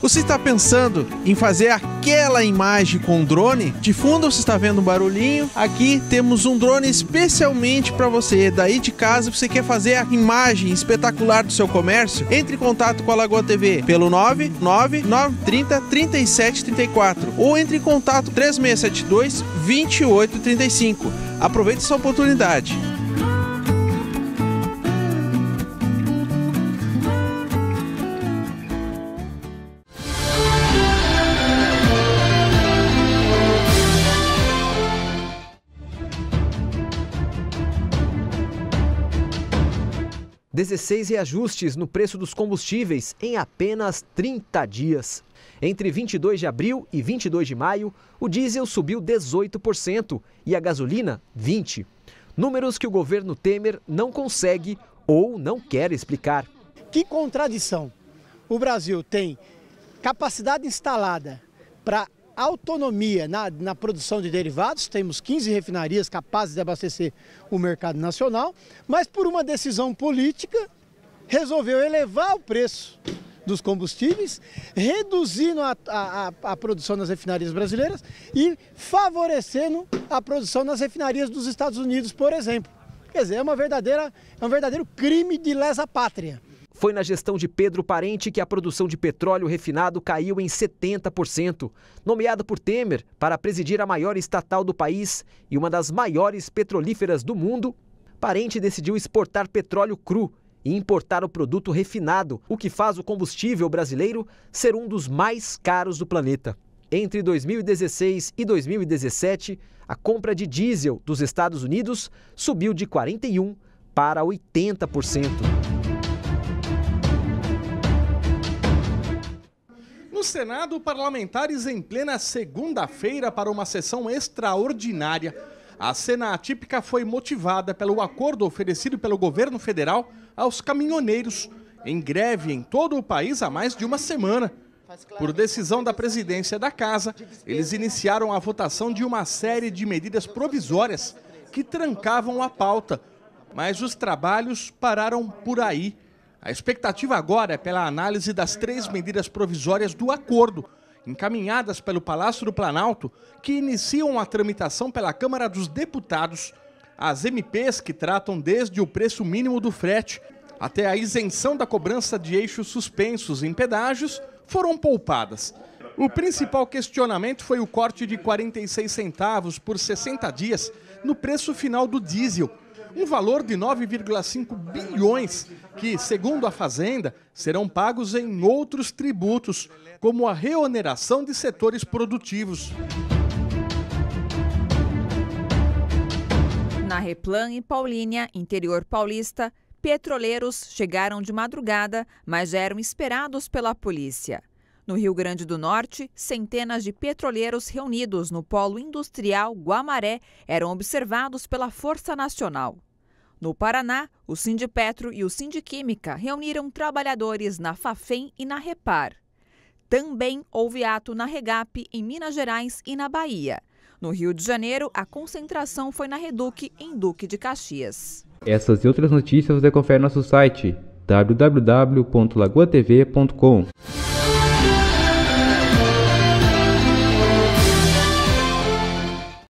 Você está pensando em fazer aquela imagem com drone? De fundo você está vendo um barulhinho. Aqui temos um drone especialmente para você. Daí de casa você quer fazer a imagem espetacular do seu comércio? Entre em contato com a Lagoa TV pelo 99930 3734 ou entre em contato 3672 2835. Aproveite essa oportunidade. 16 reajustes no preço dos combustíveis em apenas 30 dias. Entre 22 de abril e 22 de maio, o diesel subiu 18% e a gasolina 20%. Números que o governo Temer não consegue ou não quer explicar. Que contradição! O Brasil tem capacidade instalada para autonomia na, na, produção de derivados, temos 15 refinarias capazes de abastecer o mercado nacional, mas por uma decisão política resolveu elevar o preço dos combustíveis, reduzindo a, a, a, produção nas refinarias brasileiras e favorecendo a produção nas refinarias dos Estados Unidos, por exemplo. Quer dizer, é, uma verdadeira, é um verdadeiro crime de lesa pátria. Foi na gestão de Pedro Parente que a produção de petróleo refinado caiu em 70%. Nomeado por Temer para presidir a maior estatal do país e uma das maiores petrolíferas do mundo, Parente decidiu exportar petróleo cru e importar o produto refinado, o que faz o combustível brasileiro ser um dos mais caros do planeta. Entre 2016 e 2017, a compra de diesel dos Estados Unidos subiu de 41% para 80%. No Senado, parlamentares em plena segunda-feira para uma sessão extraordinária. A cena atípica foi motivada pelo acordo oferecido pelo governo federal aos caminhoneiros, em greve em todo o país há mais de uma semana. Por decisão da presidência da Casa, eles iniciaram a votação de uma série de medidas provisórias que trancavam a pauta, mas os trabalhos pararam por aí. A expectativa agora é pela análise das três medidas provisórias do acordo, encaminhadas pelo Palácio do Planalto, que iniciam a tramitação pela Câmara dos Deputados. As MPs que tratam desde o preço mínimo do frete até a isenção da cobrança de eixos suspensos em pedágios foram poupadas. O principal questionamento foi o corte de 46 centavos por 60 dias no preço final do diesel, um valor de 9,5 bilhões que, segundo a Fazenda, serão pagos em outros tributos, como a reoneração de setores produtivos. Na Replan e Paulínia, interior paulista, petroleiros chegaram de madrugada, mas eram esperados pela polícia. No Rio Grande do Norte, centenas de petroleiros reunidos no polo industrial Guamaré eram observados pela Força Nacional. No Paraná, o Sindipetro e o Sindiquímica reuniram trabalhadores na Fafem e na Repar. Também houve ato na Regap, em Minas Gerais e na Bahia. No Rio de Janeiro, a concentração foi na Reduc, em Duque de Caxias. Essas e outras notícias você confere no nosso site www.lagoatv.com.